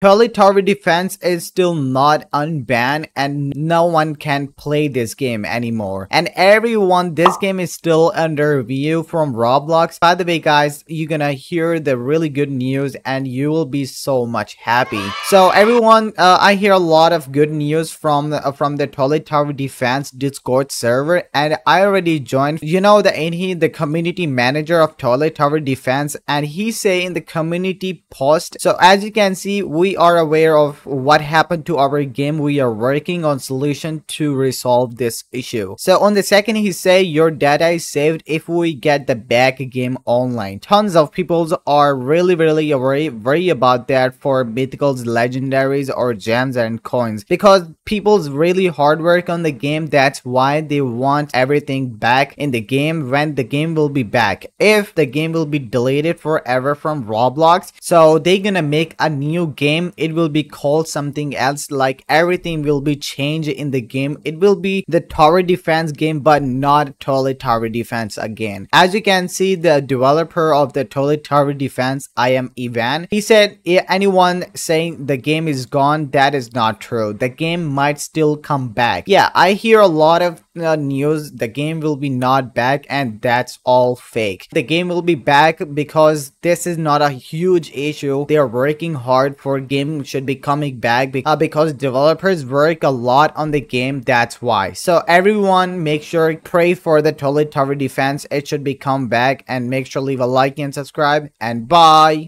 Toilet Tower Defense is still not unbanned and no one can play this game anymore. And everyone, this game is still under review from Roblox. By the way, guys, you're gonna hear the really good news and you will be so much happy. So everyone, uh, I hear a lot of good news from the, uh, from the Toilet Tower Defense Discord server and I already joined. You know the he the community manager of Toilet Tower Defense and he say in the community post. So as you can see, we we are aware of what happened to our game, we are working on solution to resolve this issue. So on the second, he say your data is saved if we get the back game online. Tons of people are really, really worry, worry about that for mythicals, legendaries, or gems and coins because people's really hard work on the game. That's why they want everything back in the game when the game will be back. If the game will be deleted forever from Roblox, so they're gonna make a new game game it will be called something else like everything will be changed in the game. It will be the tower defense game but not toilet tower defense again. As you can see the developer of the toilet tower defense i am ivan he said anyone saying the game is gone that is not true. The game might still come back. Yeah i hear a lot of uh, news the game will be not back and that's all fake. The game will be back because this is not a huge issue. They are working hard for game should be coming back uh, because developers work a lot on the game that's why. So everyone make sure pray for the toilet tower defense. It should be come back and make sure leave a like and subscribe and bye